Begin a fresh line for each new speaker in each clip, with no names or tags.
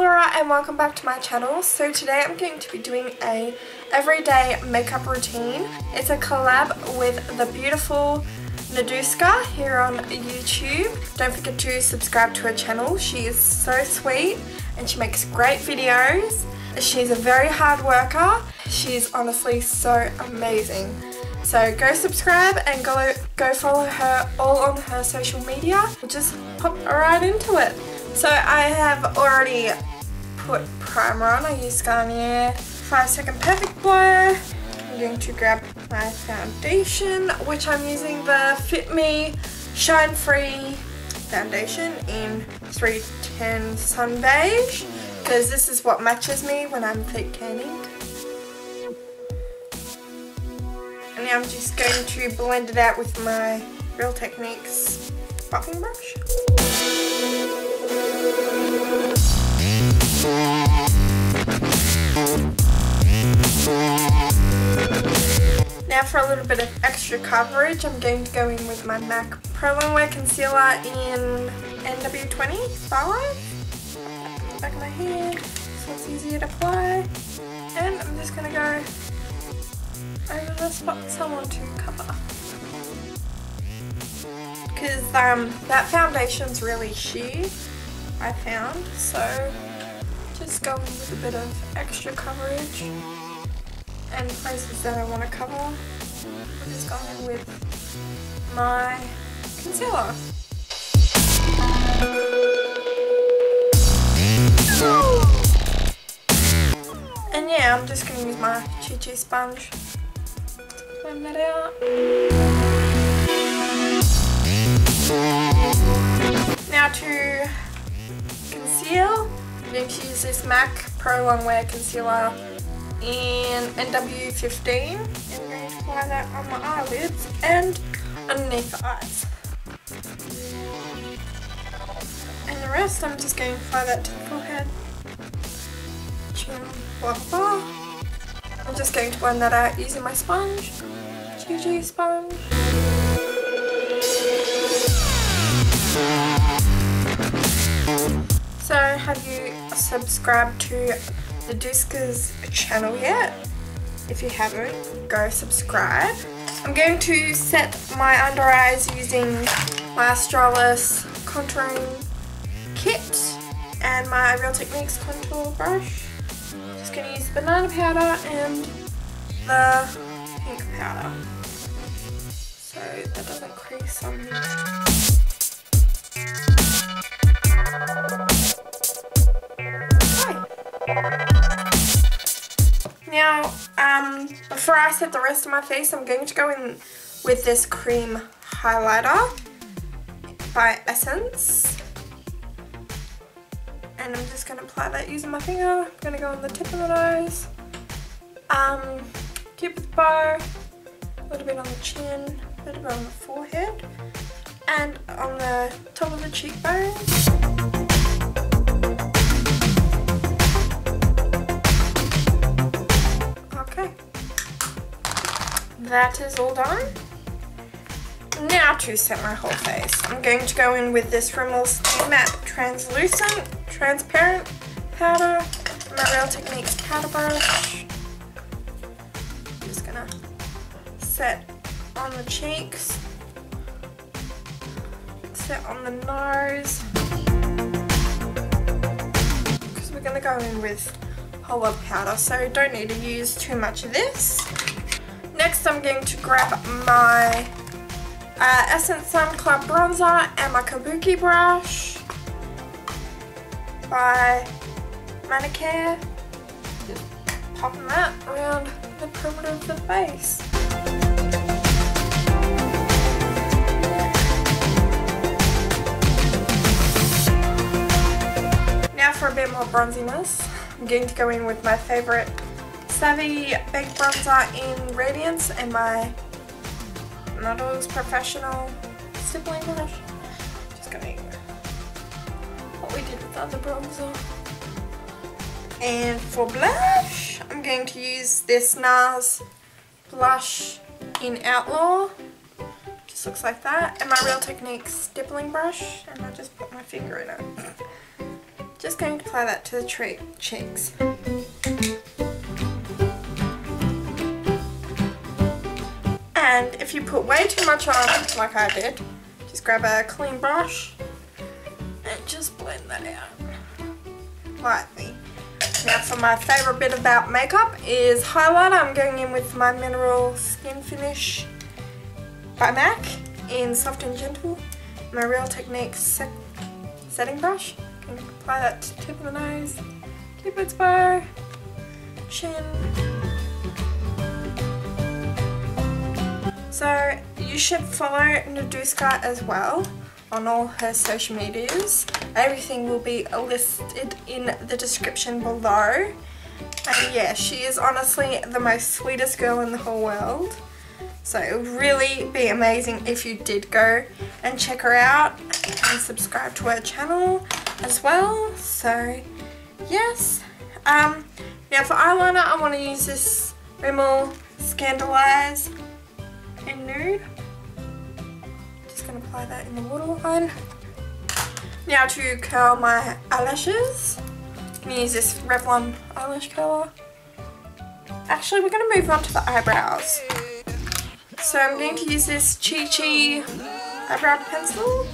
Laura and welcome back to my channel. So today I'm going to be doing a everyday makeup routine. It's a collab with the beautiful Nadiuska here on YouTube. Don't forget to subscribe to her channel. She is so sweet and she makes great videos. She's a very hard worker. She's honestly so amazing. So go subscribe and go, go follow her all on her social media. We'll just pop right into it. So I have already put primer on. I use Garnier 5 Second Perfect Blur. I'm going to grab my foundation, which I'm using the Fit Me Shine Free foundation in 310 Sun Beige because this is what matches me when I'm fake tanning. And now I'm just going to blend it out with my Real Techniques buffing brush. Now for a little bit of extra coverage, I'm going to go in with my MAC Pro Longwear Concealer in NW20 Starlight. Back of my head, so it's easier to apply. And I'm just going to go over the spots I want to cover. Because um, that foundation's really sheer, I found, so just going with a bit of extra coverage and places that I want to cover. I'm just going with my concealer. And yeah, I'm just going to use my Chi Chi sponge to blend that out. Now to conceal, I'm going to use this MAC Pro Longwear Concealer in NW15 and I'm going to apply that on my eyelids and underneath the eyes. And the rest I'm just going to apply that to the forehead, chin, blah blah. I'm just going to blend that out using my sponge, GG sponge. So have you subscribed to Nadiuska's channel yet? If you haven't, go subscribe. I'm going to set my under eyes using my Australis contouring kit and my Real Techniques contour brush. Just going to use banana powder and the pink powder so that doesn't crease on me. Now, um, before I set the rest of my face, I'm going to go in with this cream highlighter by Essence. And I'm just going to apply that using my finger. I'm going to go on the tip of the nose, um, cupid's bow, a little bit on the chin, a little bit on the forehead, and on the top of the cheekbones. That is all done. Now to set my whole face. I'm going to go in with this Rimmel Stay Matte Translucent Transparent Powder, my Real Techniques powder brush. I'm just gonna set on the cheeks, set on the nose, because we're gonna go in with whole of powder, so don't need to use too much of this. Next I'm going to grab my uh, Essence Sun Club Bronzer and my Kabuki brush by Manicare. Just popping that around the perimeter of the face. Now for a bit more bronziness, I'm going to go in with my favourite Savvy Baked Bronzer in Radiance and my Models Professional Stippling Brush. Just gonna what we did with the other bronzer. And for blush, I'm going to use this NARS blush in Outlaw. Just looks like that. And my Real Techniques stippling brush. And I just put my finger in it. Just going to apply that to the cheeks. And if you put way too much on, like I did, just grab a clean brush and just blend that out lightly. Now for my favourite bit about makeup is highlighter. I'm going in with my Mineral Skin Finish by MAC in Soft and Gentle. My Real Techniques set setting brush. Can apply that to the tip of the nose, cupid's bow, chin. So you should follow Nadiuska as well on all her social medias. Everything will be listed in the description below. And yeah, she is honestly the most sweetest girl in the whole world. So it would really be amazing if you did go and check her out and subscribe to her channel as well. So yes. Um, now for eyeliner, I want to use this Rimmel Scandaleyes Just to apply that in the waterline. Now to curl my eyelashes, I'm to use this Revlon eyelash curler. Actually, we're to move on to the eyebrows. So I'm going to use this Chi Chi eyebrow pencil.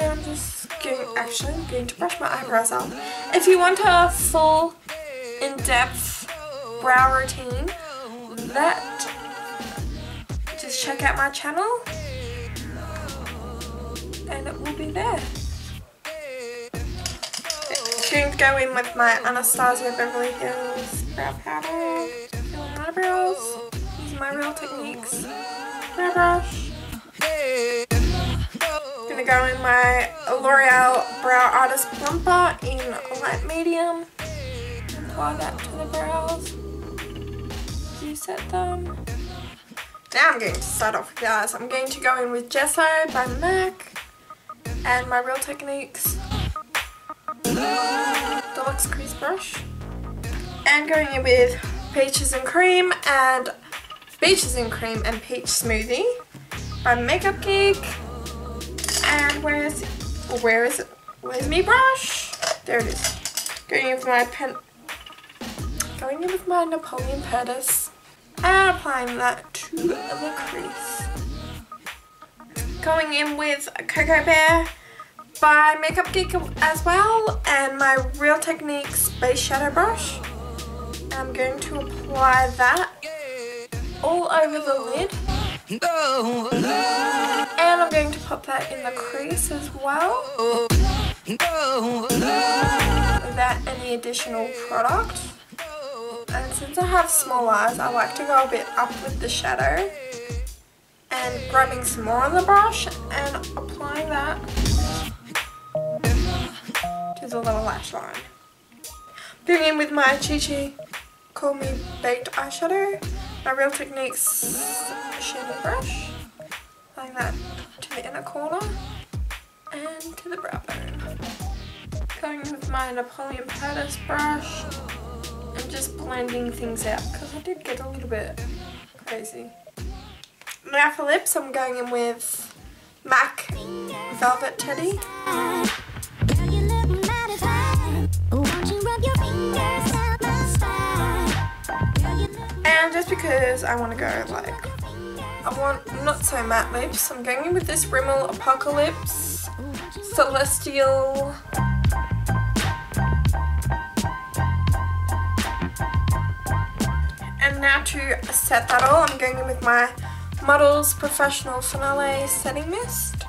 And I'm just going, actually I'm going to brush my eyebrows out. If you want a full in-depth brow routine, that, just check out my channel. And it will be there. going go in with my Anastasia Beverly Hills brow powder. my eyebrows my Real Techniques brow brush. Gonna go in my L'Oreal Brow Artist Plumper in light medium. Apply that to the brows. You set them. Now I'm going to start off with. I'm going to go in with Gesso by MAC and my Real Techniques Deluxe Crease Brush. And going in with Peaches and Cream and Peaches and Cream and Peach Smoothie by Makeup Geek. And where's where is it? Where's my brush? There it is. Going in with my pen going in with my Napoleon Perdis and applying that the crease. Going in with Cocoa Bear by Makeup Geek as well and my Real Techniques base shadow brush. I'm going to apply that all over the lid. And I'm going to pop that in the crease as well. Without any additional product. Since I have small eyes, I like to go a bit up with the shadow. And grabbing some more on the brush and applying that to the little lash line. Going in with my Chi Chi Call Me Baked eyeshadow my Real Techniques shading brush. Applying that to the inner corner and to the brow bone. Going with my Napoleon Perdis brush and just blending things out because I did get a little bit crazy. Now for lips I'm going in with MAC Velvet Teddy. And just because I want to go like, I want not so matte lips, I'm going in with this Rimmel Apocalips Celestial now to set that all, I'm going in with my Models Professional Finale Setting Mist.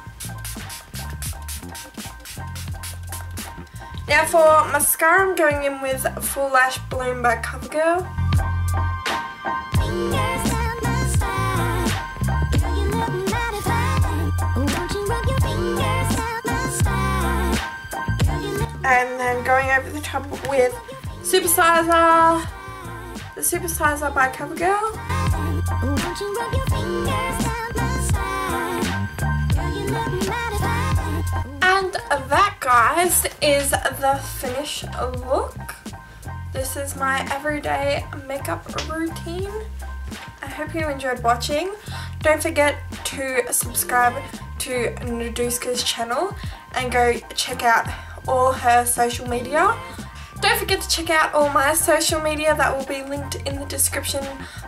Now for mascara, I'm going in with Full Lash Bloom by CoverGirl. And then going over the top with Supersizer, the Supersizer by CoverGirl. And that, guys, is the finished look. This is my everyday makeup routine. I hope you enjoyed watching. Don't forget to subscribe to Nadiuska's channel and go check out all her social media. Don't forget to check out all my social media that will be linked in the description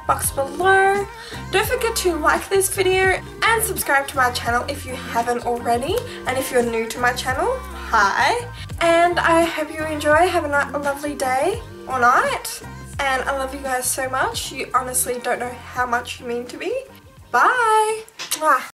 box below. Don't forget to like this video and subscribe to my channel if you haven't already. And if you're new to my channel, hi. And I hope you enjoy. Have a, a lovely day or night. And I love you guys so much. You honestly don't know how much you mean to me. Bye. Mwah.